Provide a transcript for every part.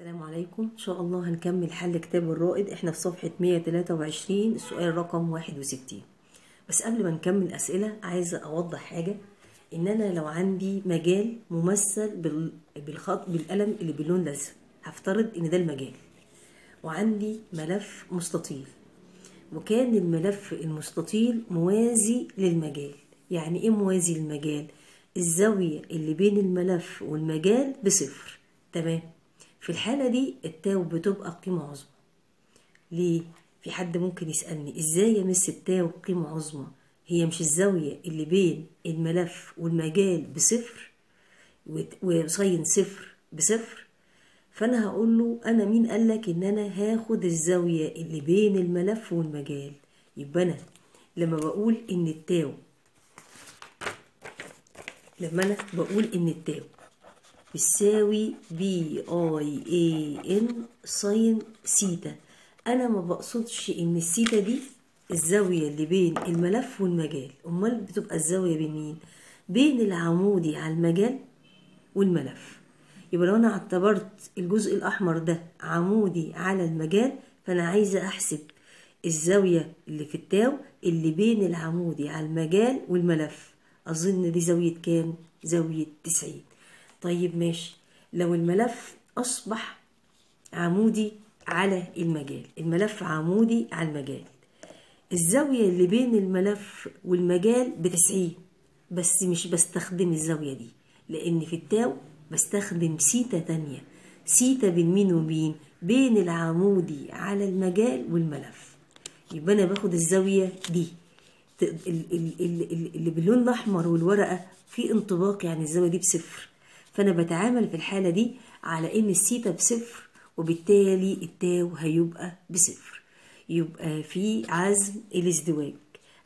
السلام عليكم. إن شاء الله هنكمل حل كتاب الرائد. إحنا في صفحة 123 السؤال رقم 61 بس قبل ما نكمل أسئلة عايزة أوضح حاجة. إن أنا لو عندي مجال ممثل بال- بالخط بالقلم اللي باللون الأزرق هفترض إن ده المجال. وعندي ملف مستطيل. وكان الملف المستطيل موازي للمجال. يعني إيه موازي للمجال؟ الزاوية اللي بين الملف والمجال بصفر. تمام؟ في الحالة دي التاو بتبقى قيمة عظمى. ليه؟ في حد ممكن يسألني إزاي يا مس التاو قيمة عظمى؟ هي مش الزاوية اللي بين الملف والمجال بصفر وساين صفر بصفر. فأنا هقول له أنا مين قالك إن أنا هاخد الزاوية اللي بين الملف والمجال؟ يبقى أنا لما بقول إن ال tau لما أنا بقول إن ال tau بتساوي B I A N sin theta أنا ما بقصدش إن السيتا دي الزاوية اللي بين الملف والمجال. أمال بتبقى الزاوية بين مين؟ بين العمودي على المجال والملف. يبقى لو أنا اعتبرت الجزء الأحمر ده عمودي على المجال فأنا عايزة أحسب الزاوية اللي في التاو اللي بين العمودي على المجال والملف. أظن دي زاوية كام؟ زاوية تسعين. طيب ماشي. لو الملف أصبح عمودي على المجال الملف عمودي على المجال. الزاوية اللي بين الملف والمجال بتسعين بس مش بستخدم الزاوية دي لأن في التاو بستخدم سيتا تانية. سيتا بين مين ومين؟ بين العمودي على المجال والملف. يبقى أنا باخد الزاوية دي. اللي باللون الأحمر والورقة في انطباق يعني الزاوية دي بصفر. فأنا بتعامل في الحالة دي على إن السيتا بصفر وبالتالي ال tau هيبقى بصفر. يبقى في عزم الازدواج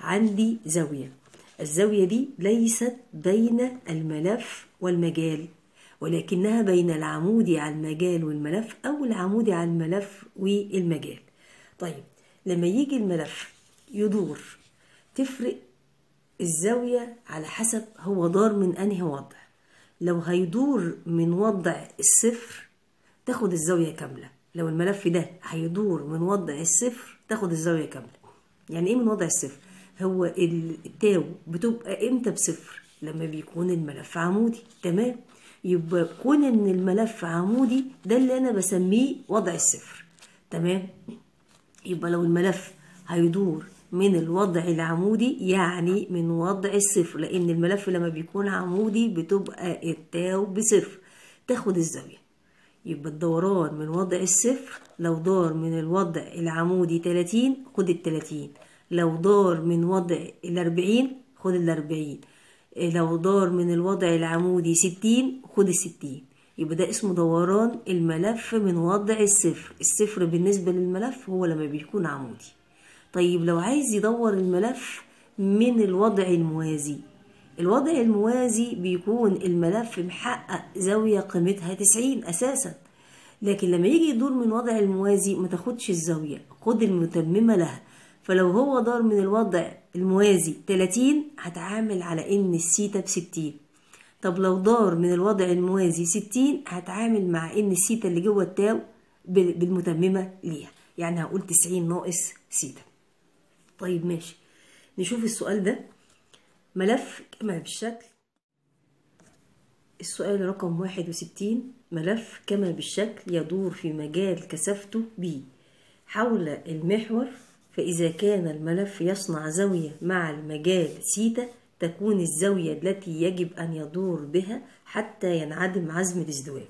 عندي زاوية. الزاوية دي ليست بين الملف والمجال ولكنها بين العمودي على المجال والملف أو العمودي على الملف والمجال. طيب لما يجي الملف يدور تفرق الزاوية على حسب هو دار من أنهي وضع. لو هيدور من وضع الصفر تاخد الزاوية كاملة. لو الملف ده هيدور من وضع الصفر تاخد الزاوية كاملة. يعني إيه من وضع الصفر؟ هو ال- التاو بتبقى إمتى بصفر؟ لما بيكون الملف عمودي. تمام؟ يبقى كون إن الملف عمودي ده اللي أنا بسميه وضع الصفر. تمام؟ يبقى لو الملف هيدور من الوضع العمودي يعني من وضع الصفر لأن الملف لما بيكون عمودي بتبقى التاو بصفر. تاخد الزاوية. يبقى الدوران من وضع الصفر لو دار من الوضع العمودي 30 خد ال 30 لو دار من وضع ال 40 خد ال 40 لو دار من الوضع العمودي 60 خد ال 60 يبقى ده اسمه دوران الملف من وضع الصفر. الصفر بالنسبة للملف هو لما بيكون عمودي. طيب لو عايز يدور الملف من الوضع الموازي الوضع الموازي بيكون الملف محقق زاوية قيمتها 90 أساسا. لكن لما يجي يدور من وضع الموازي ما تاخدش الزاوية خد المتممة لها. فلو هو دار من الوضع الموازي 30 هتعامل على إن السيتا ب 60 طب لو دار من الوضع الموازي 60 هتعامل مع إن السيتا اللي جوه ال tau بال- بالمتممة ليها. يعني هقول 90 ناقص سيتا طيب ماشي. نشوف السؤال ده. ملف كما بالشكل. السؤال رقم واحد وستين. ملف كما بالشكل يدور في مجال كثافته B حول المحور فإذا كان الملف يصنع زاوية مع المجال سيتا تكون الزاوية التي يجب أن يدور بها حتى ينعدم عزم الازدواج.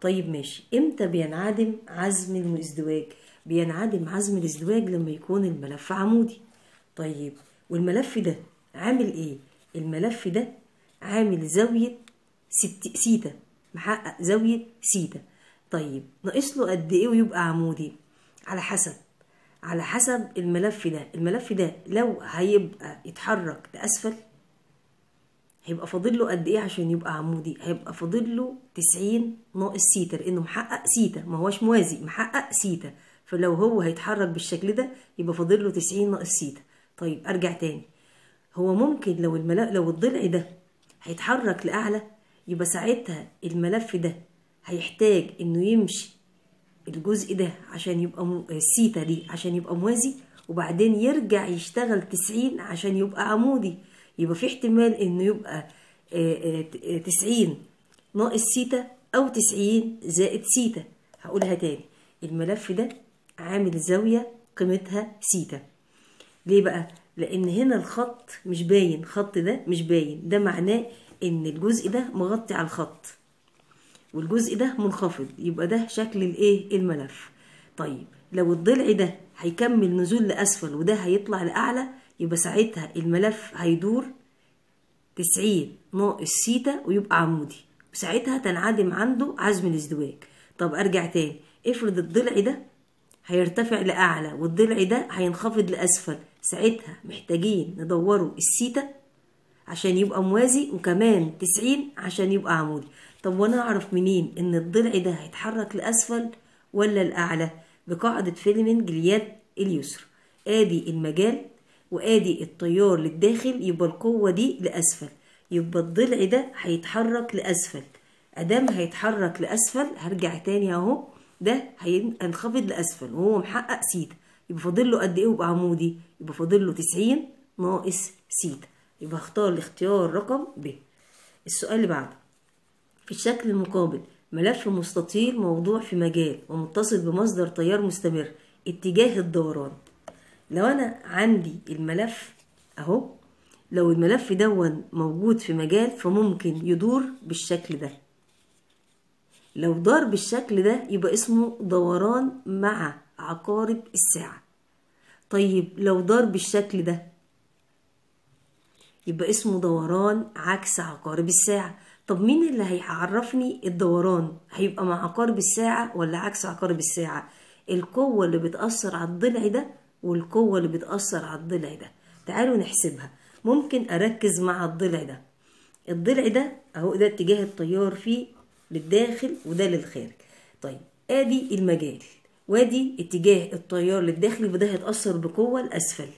طيب ماشي. إمتى بينعدم عزم الازدواج؟ بينعدم عزم الازدواج لما يكون الملف عمودي. طيب والملف ده عامل إيه؟ الملف ده عامل زاوية سيتا. محقق زاوية سيتا. طيب ناقص له قد إيه ويبقى عمودي؟ على حسب. على حسب الملف ده. الملف ده لو هيبقى يتحرك لأسفل هيبقى فاضل له قد إيه عشان يبقى عمودي؟ هيبقى فاضل له 90 ناقص سيتا لأنه محقق سيتا. ما هوش موازي محقق سيتا. فلو هو هيتحرك بالشكل ده يبقى فاضل له 90 ناقص سيتا. طيب أرجع تاني. هو ممكن لو الملف لو الضلع ده هيتحرك لأعلى يبقى ساعتها الملف ده هيحتاج إنه يمشي الجزء ده عشان يبقى م... السيتا دي عشان يبقى موازي وبعدين يرجع يشتغل تسعين عشان يبقى عمودي. يبقى في احتمال إنه يبقى تسعين ناقص سيتا أو تسعين زائد سيتا. هقولها تاني. الملف ده عامل زاوية قيمتها سيتا ليه بقى؟ لأن هنا الخط مش باين الخط ده مش باين. ده معناه إن الجزء ده مغطي على الخط. والجزء ده منخفض. يبقى ده شكل الإيه؟ الملف. طيب لو الضلع ده هيكمل نزول لأسفل وده هيطلع لأعلى يبقى ساعتها الملف هيدور 90 ناقص سيتا ويبقى عمودي. وساعتها تنعدم عنده عزم الازدواج. طب أرجع تاني. افرض الضلع ده هيرتفع لأعلى والضلع ده هينخفض لأسفل. ساعتها محتاجين ندوره السيتا عشان يبقى موازي وكمان 90 عشان يبقى عمودي. طب وأنا اعرف منين إن الضلع ده هيتحرك لأسفل ولا لأعلى؟ بقاعدة فيلمنج اليد اليسرى. آدي المجال وآدي التيار للداخل يبقى القوة دي لأسفل. يبقى الضلع ده هيتحرك لأسفل. أدام هيتحرك لأسفل هرجع تاني أهو. ده هينخفض لأسفل وهو محقق سيتا يبقى فاضل له قد إيه يبقى عمودي؟ يبقى فاضل له 90 ناقص سيتا يبقى اختار الاختيار رقم ب. السؤال اللي بعده. في الشكل المقابل ملف مستطيل موضوع في مجال ومتصل بمصدر تيار مستمر اتجاه الدوران. لو أنا عندي الملف أهو لو الملف دون موجود في مجال فممكن يدور بالشكل ده. لو دار بالشكل ده يبقى اسمه دوران مع عقارب الساعة. طيب لو دار بالشكل ده يبقى اسمه دوران عكس عقارب الساعة. طب مين اللي هيعرفني الدوران؟ هيبقى مع عقارب الساعة ولا عكس عقارب الساعة؟ القوة اللي بتأثر على الضلع ده والقوة اللي بتأثر على الضلع ده. تعالوا نحسبها. ممكن أركز مع الضلع ده. الضلع ده أهو ده اتجاه التيار فيه للداخل وده للخارج. طيب آدي المجال. وادي اتجاه التيار للداخل وده هيتأثر بقوة لأسفل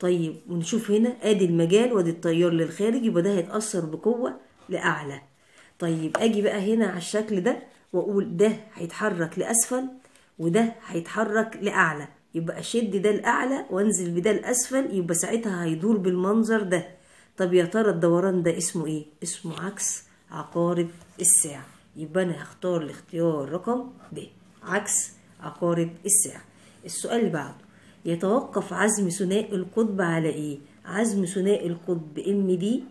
طيب ونشوف هنا آدي المجال وادي التيار للخارج يبقى ده هيتأثر بقوة لأعلى. طيب آجي بقى هنا على الشكل ده وأقول ده هيتحرك لأسفل وده هيتحرك لأعلى. يبقى أشد ده لأعلى وأنزل بده لأسفل يبقى ساعتها هيدور بالمنظر ده. طب يا ترى الدوران ده اسمه إيه؟ اسمه عكس. عقارب الساعة. يبقى أنا هختار الاختيار رقم ب عكس عقارب الساعة. السؤال اللي بعده يتوقف عزم ثنائي القطب على إيه؟ عزم ثنائي القطب ام دي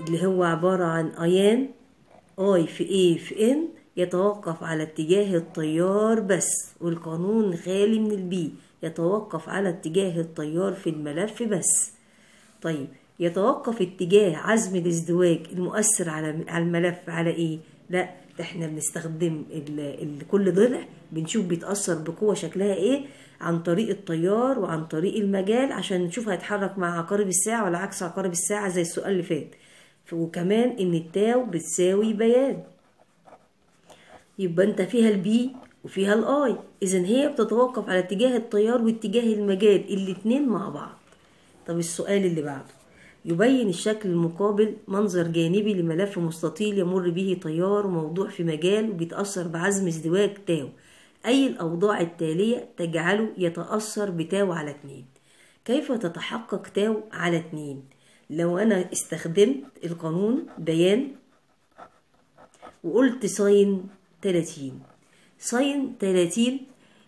اللي هو عبارة عن ايان اي في اي في ان يتوقف على اتجاه التيار بس والقانون خالي من البي يتوقف على اتجاه التيار في الملف بس. طيب يتوقف اتجاه عزم الازدواج المؤثر على الملف على إيه؟ لا ده إحنا بنستخدم كل ضلع بنشوف بيتأثر بقوة شكلها إيه؟ عن طريق التيار وعن طريق المجال عشان نشوف هيتحرك مع عقارب الساعة ولا عكس عقارب الساعة زي السؤال اللي فات. وكمان إن ال tau بتساوي BIAN. يبقى أنت فيها ال B وفيها ال I اذا هي بتتوقف على اتجاه التيار واتجاه المجال الاتنين مع بعض. طب السؤال اللي بعده؟ يبين الشكل المقابل منظر جانبي لملف مستطيل يمر به تيار موضوع في مجال وبيتأثر بعزم ازدواج tau. أي الأوضاع التالية تجعله يتأثر ب tau على اتنين. كيف تتحقق tau على اتنين؟ لو أنا استخدمت القانون BIAN وقلت sine 30 sine 30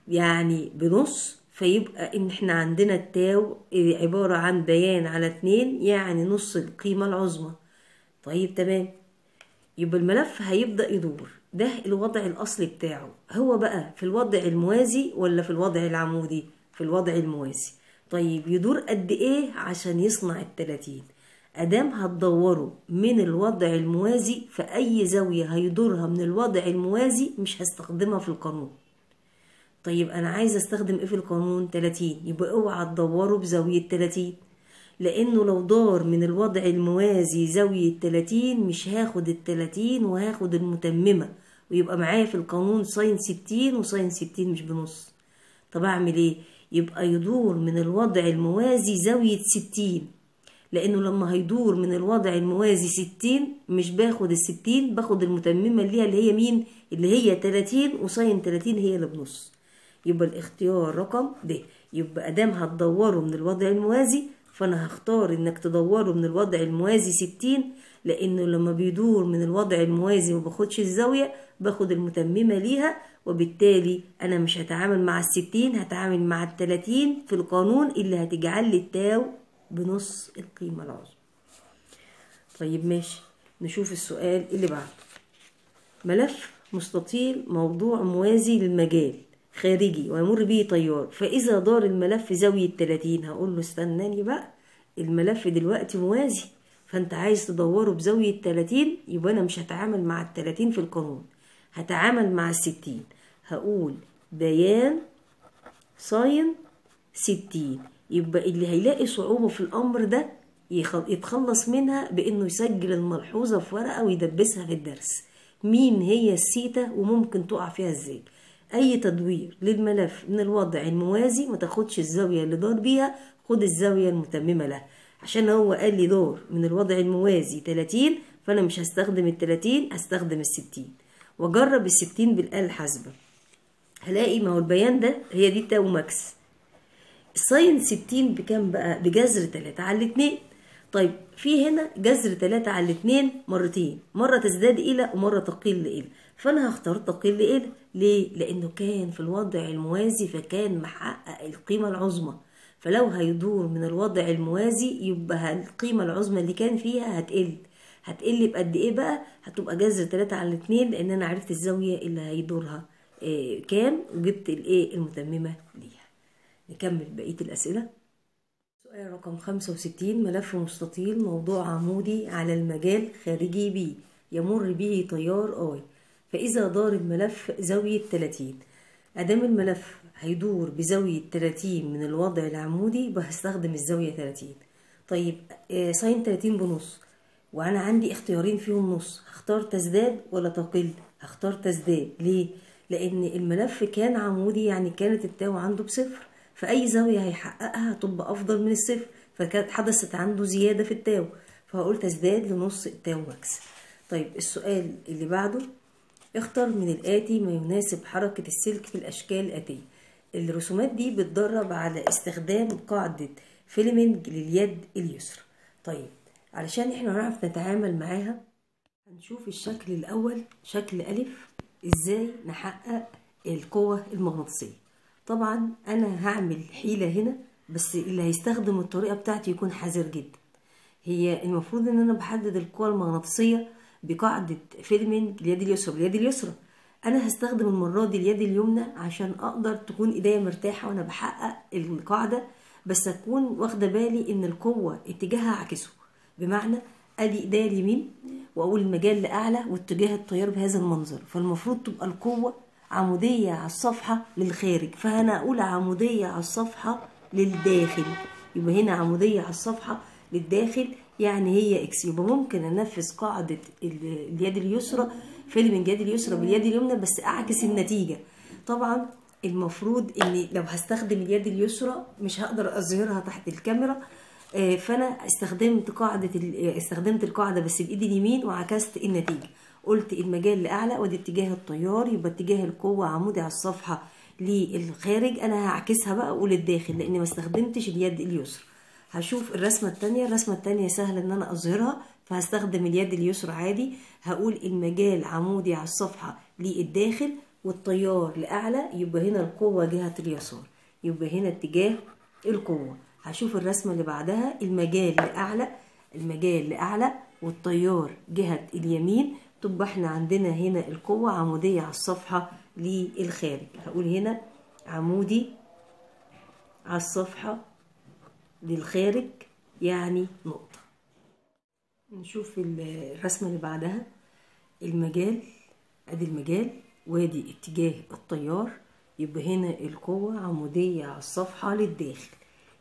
يعني بنص فيبقى إن إحنا عندنا ال tau عبارة عن BIAN على اتنين يعني نص القيمة العظمى. طيب تمام. يبقى الملف هيبدأ يدور. ده الوضع الأصلي بتاعه. هو بقى في الوضع الموازي ولا في الوضع العمودي؟ في الوضع الموازي. طيب يدور قد إيه عشان يصنع التلاتين؟ أدام هتدوره من الوضع الموازي فأي زاوية هيدورها من الوضع الموازي مش هستخدمها في القانون. طيب أنا عايزه أستخدم إيه في القانون 30 يبقى أوعى تدوره بزاوية 30 لأنه لو دار من الوضع الموازي زاوية 30 مش هاخد ال 30 وهاخد المتممة ويبقى معايا في القانون ساين 60 وساين 60 مش بنص. طب أعمل إيه؟ يبقى يدور من الوضع الموازي زاوية 60 لأنه لما هيدور من الوضع الموازي 60 مش باخد ال 60 باخد المتممة ليها اللي هي مين؟ اللي هي 30 وساين 30 هي اللي بنص. يبقى الاختيار رقم د يبقى أدام هتدوره من الوضع الموازي فأنا هختار إنك تدوره من الوضع الموازي 60 لأنه لما بيدور من الوضع الموازي وباخدش الزاوية باخد المتممة ليها وبالتالي أنا مش هتعامل مع الستين هتعامل مع التلاتين في القانون اللي هتجعل لي التاو بنص القيمة العظمى. طيب ماشي نشوف السؤال اللي بعده. ملف مستطيل موضوع موازي للمجال. خارجي ويمر به تيار فإذا دار الملف زاوية 30 هقول له استناني بقى الملف دلوقتي موازي فأنت عايز تدوره بزاوية 30 يبقى أنا مش هتعامل مع ال 30 في القانون هتعامل مع الستين. هقول BIAN sine ستين. يبقى اللي هيلاقي صعوبة في الأمر ده يتخلص منها بإنه يسجل الملحوظة في ورقة ويدبسها في الدرس. مين هي السيتا وممكن تقع فيها إزاي؟ أي تدوير للملف من الوضع الموازي ما تاخدش الزاوية اللي دار بيها خد الزاوية المتممة لها. عشان هو قال لي دور من الوضع الموازي 30 فأنا مش هستخدم ال 30 هستخدم ال 60 وأجرب الستين بالآلة الحاسبة. هلاقي ما هو ال BIAN ده هي دي tau max. ال sine ستين بكام بقى؟ بجذر تلاتة على الاتنين. طيب في هنا جذر تلاتة على الاتنين مرتين. مرة تزداد إلى ومرة تقل إلى. فأنا هختار تقل إلى ليه؟ لأنه كان في الوضع الموازي فكان محقق القيمة العظمى. فلو هيدور من الوضع الموازي يبقى القيمة العظمى اللي كان فيها هتقل. هتقل بقد إيه بقى؟ هتبقى جذر 3 على 2 لأن أنا عرفت الزاوية اللي هيدورها. إيه كام وجبت الإيه؟ المتممة ليها. نكمل بقية الأسئلة. سؤال رقم 65 ملف مستطيل موضوع عمودي على المجال خارجي بي يمر به تيار اي فإذا دار الملف زاوية 30 أدام الملف هيدور بزاوية 30 من الوضع العمودي يبقى هستخدم الزاوية 30 طيب إيه sine 30 بنص. وأنا عندي اختيارين فيهم نص. هختار تزداد ولا تقل؟ هختار تزداد. ليه؟ لأن الملف كان عمودي يعني كانت ال tau عنده بصفر. فأي زاوية هيحققها هتبقى أفضل من الصفر. فكانت حدثت عنده زيادة في ال tau فهقول تزداد لنص ال tau max طيب السؤال اللي بعده. اختر من الآتي ما يناسب حركة السلك في الأشكال الآتية. الرسومات دي بتدرب على استخدام قاعدة فيلمنج لليد اليسرى. طيب علشان إحنا نعرف نتعامل معاها هنشوف الشكل الأول شكل ألف إزاي نحقق القوة المغناطيسية. طبعا أنا هعمل حيلة هنا بس اللي هيستخدم الطريقة بتاعتي يكون حذر جدا. هي المفروض إن أنا بحدد القوة المغناطيسية بقاعدة فيلمنج اليد اليسرى باليد اليسرى. أنا هستخدم المرة دي اليد اليمنى عشان أقدر تكون إيديا مرتاحة وأنا بحقق القاعدة بس أكون واخدة بالي إن القوة اتجاهها عكسه بمعنى أدي إيديا اليمين وأقول المجال لأعلى واتجاه التيار بهذا المنظر. فالمفروض تبقى القوة عمودية على الصفحة للخارج. فأنا أقول عمودية على الصفحة للداخل. يبقى هنا عمودية على الصفحة للداخل يعني هي إكس يبقى ممكن أنفذ قاعدة اليد اليسرى فيلم اليد اليسرى باليد اليمنى بس أعكس النتيجة. طبعا المفروض إني لو هستخدم اليد اليسرى مش هقدر أظهرها تحت الكاميرا فأنا استخدمت قاعدة استخدمت القاعدة بس بإيد اليمين وعكست النتيجة. قلت المجال لاعلى وادي اتجاه التيار يبقى اتجاه القوة عمودي على الصفحة للخارج أنا هعكسها بقى أقول الداخل لأني ما استخدمتش اليد اليسرى. هشوف الرسمة التانية. الرسمة التانية سهل إن أنا أظهرها فهستخدم اليد اليسرى عادي. هقول المجال عمودي على الصفحة للداخل والتيار لأعلى يبقى هنا القوة جهة اليسار يبقى هنا اتجاه القوة. هشوف الرسمة اللي بعدها المجال لأعلى المجال لأعلى والتيار جهة اليمين. تبقى إحنا عندنا هنا القوة عمودية على الصفحة للخارج. هقول هنا عمودي على الصفحة للخارج يعني نقطة. نشوف الرسمة اللي بعدها. المجال أدي المجال. وادي اتجاه التيار يبقى هنا القوة عمودية على الصفحة للداخل.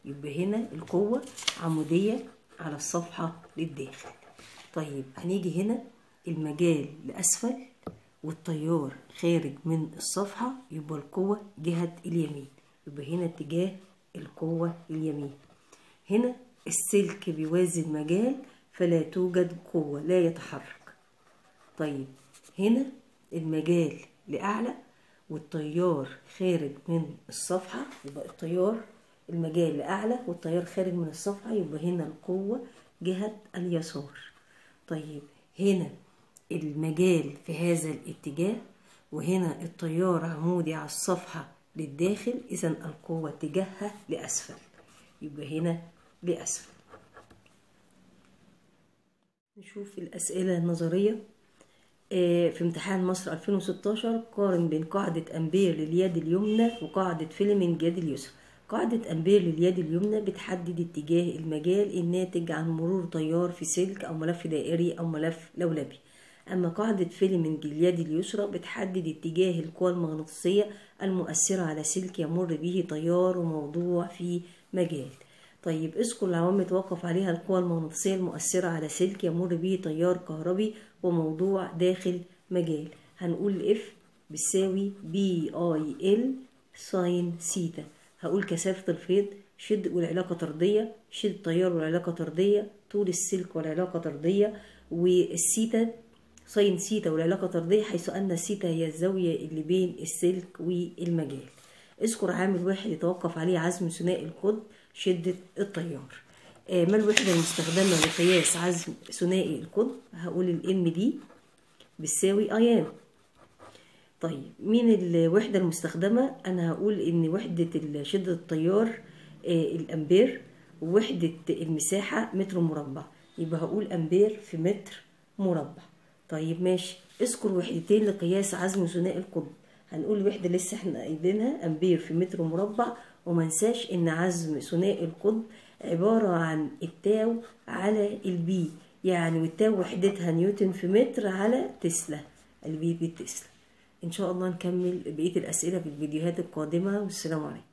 يبقى هنا القوة عمودية على الصفحة للداخل. طيب هنيجي هنا. المجال لأسفل والتيار خارج من الصفحة يبقى القوة جهة اليمين. يبقى هنا اتجاه القوة اليمين. هنا السلك بيوازي المجال فلا توجد قوة لا يتحرك. طيب هنا المجال لأعلى والتيار خارج من الصفحة يبقى التيار المجال لأعلى والتيار خارج من الصفحة يبقى هنا القوة جهة اليسار. طيب هنا المجال في هذا الاتجاه وهنا التيار عمودي على الصفحة للداخل إذا القوة اتجاهها لأسفل. يبقى هنا لأسفل نشوف الأسئلة النظرية. في امتحان مصر 2016 قارن بين قاعدة أمبير لليد اليمنى وقاعدة فيلمنج يد اليسرى. قاعدة أمبير لليد اليمنى بتحدد اتجاه المجال الناتج عن مرور تيار في سلك أو ملف دائري أو ملف لولبي. أما قاعدة فيلمنج اليد اليسرى بتحدد اتجاه القوى المغناطيسية المؤثرة على سلك يمر به تيار وموضوع في مجال. طيب اذكر العوامل توقف عليها القوى المغناطيسية المؤثرة على سلك يمر به تيار كهربي وموضوع داخل مجال. هنقول F بتساوي B I L sine theta هقول كثافة الفيض شد والعلاقة طردية شدة التيار والعلاقة طردية طول السلك والعلاقة طردية وال theta sine theta والعلاقة طردية حيث أن السيتا هي الزاوية اللي بين السلك والمجال. اذكر عامل واحد يتوقف عليه عزم ثنائي القطب شدة التيار. آه ما الوحدة المستخدمة لقياس عزم ثنائي القطب؟ هقول ال md بتساوي IAN طيب مين الوحدة المستخدمة؟ أنا هقول إن وحدة شدة التيار آه الأمبير ووحدة المساحة متر مربع. يبقى هقول أمبير في متر مربع. طيب ماشي. اذكر وحدتين لقياس عزم ثنائي القطب. هنقول وحدة لسه إحنا قايلينها أمبير في متر مربع. ومنساش إن عزم ثنائي القطب عبارة عن ال tau على ال B يعني وال tau وحدتها نيوتن في متر على تسلا ال B بتسلا إن شاء الله نكمل بقية الأسئلة في الفيديوهات القادمة. والسلام عليكم.